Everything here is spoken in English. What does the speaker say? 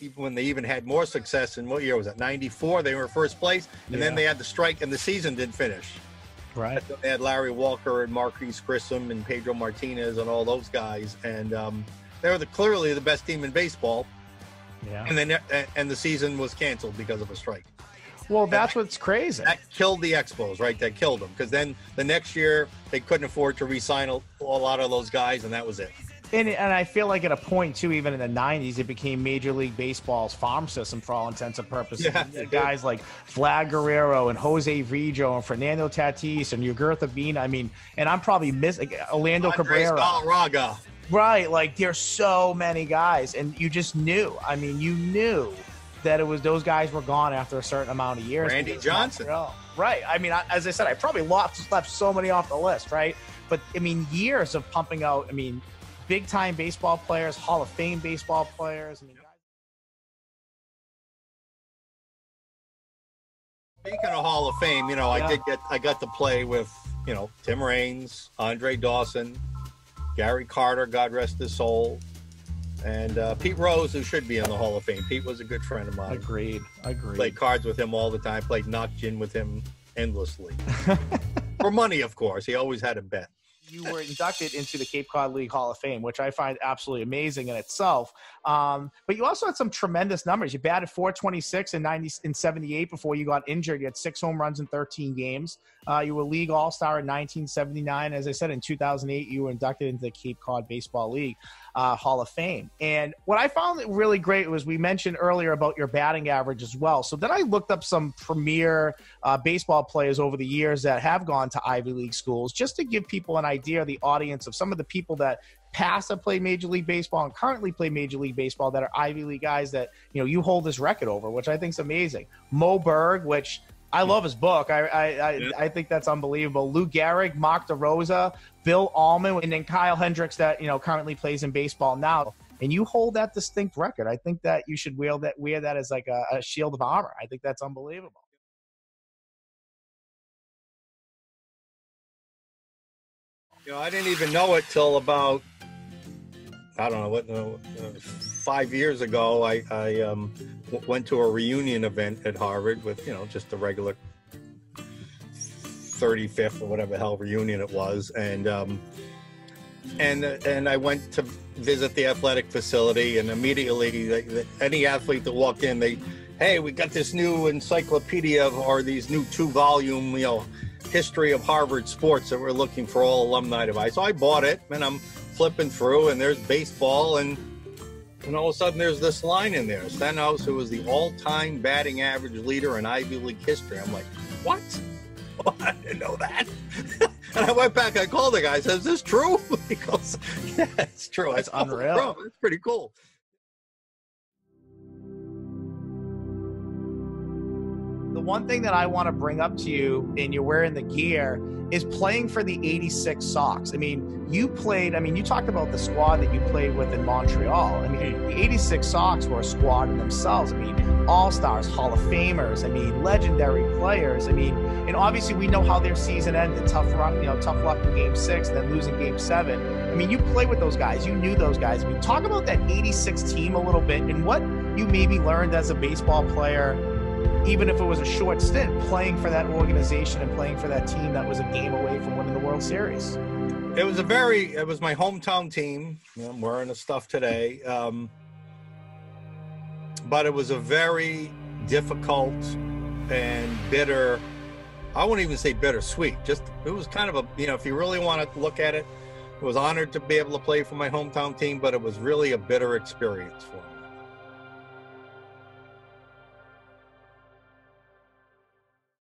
even when they even had more success in what year was it? '94. They were first place, and Yeah. then they had the strike, and the season didn't finish. Right. They had Larry Walker and Marquis Grissom and Pedro Martinez and all those guys, and um, they were the, clearly the best team in baseball. Yeah. And then and the season was canceled because of a strike. Well, that's what's crazy. That killed the Expos, right? That killed them because then the next year they couldn't afford to re-sign a, a lot of those guys, and that was it. And, and I feel like at a point too, even in the '90s, it became Major League Baseball's farm system for all intents and purposes. Yeah, You had it did. guys like Vlad Guerrero and Jose Vidro and Fernando Tatis and Ugueth Urbina. I mean, and I'm probably missing Orlando Andres Cabrera. Galarraga. Right, like there's so many guys, and you just knew. I mean, you knew that it was those guys were gone after a certain amount of years. Randy Johnson. Right. I mean, I, as I said, I probably lost left so many off the list. Right. But I mean, years of pumping out. I mean, big time baseball players, Hall of Fame baseball players. I mean, Speaking of Hall of Fame, you know, Yeah. I did get I got to play with you know Tim Raines, Andre Dawson, Gary Carter, God rest his soul, and uh, Pete Rose, who should be in the Hall of Fame. Pete was a good friend of mine. agreed. Agreed. Played cards with him all the time. Played knock gin with him endlessly. For money, of course. He always had a bet. You were inducted into the Cape Cod League Hall of Fame, which I find absolutely amazing in itself. Um, but you also had some tremendous numbers. You batted 426 in 90 in 78 before you got injured. You had six home runs in 13 games. Uh, you were league all star in 1979. As I said, in 2008, you were inducted into the Cape Cod Baseball League uh, Hall of Fame. And what I found really great was we mentioned earlier about your batting average as well. So then I looked up some premier uh, baseball players over the years that have gone to Ivy League schools, just to give people an idea, the audience of some of the people that past have played Major League Baseball and currently play Major League Baseball that are Ivy League guys that you know you hold this record over, which I think is amazing. Moe Berg, which I love his book. I I, I, Yeah. I think that's unbelievable. Lou Gehrig, Mark DeRosa, Bill Almon, and then Kyle Hendricks that you know currently plays in baseball now. And you hold that distinct record. I think that you should wear that wear that as like a, a shield of armor. I think that's unbelievable. You know, I didn't even know it till about I don't know what uh, five years ago. I I um, went to a reunion event at Harvard with you know just a regular 35th or whatever hell reunion it was, and um, and and I went to visit the athletic facility, and immediately any athlete that walked in, they, hey, we got this new encyclopedia of, or these new two volume, you know, history of Harvard sports that we're looking for all alumni to buy. So I bought it, and I'm flipping through, and there's baseball, and and all of a sudden there's this line in there, Stenhouse, who was the all-time batting average leader in Ivy League history. I'm like, what? Oh, I didn't know that. and I went back, I called the guy, I said, is this true? He goes, yeah, it's true. I That's said, "Oh, unreal. bro, That's pretty cool. One thing that I want to bring up to you, and you're wearing the gear, is playing for the 86 Sox. I mean, you played, I mean, you talked about the squad that you played with in Montreal. I mean, the 86 Sox were a squad in themselves. I mean, all stars, Hall of Famers, I mean, legendary players. I mean, and obviously we know how their season ended tough run, you know, tough luck in game six, then losing game seven. I mean, you played with those guys, you knew those guys. I mean, talk about that 86 team a little bit and what you maybe learned as a baseball player even if it was a short stint, playing for that organization and playing for that team that was a game away from winning the World Series. It was a very, it was my hometown team. I'm wearing the stuff today. Um, but it was a very difficult and bitter, I wouldn't even say bittersweet, just, it was kind of a, you know, if you really want to look at it, I was honored to be able to play for my hometown team, but it was really a bitter experience for me.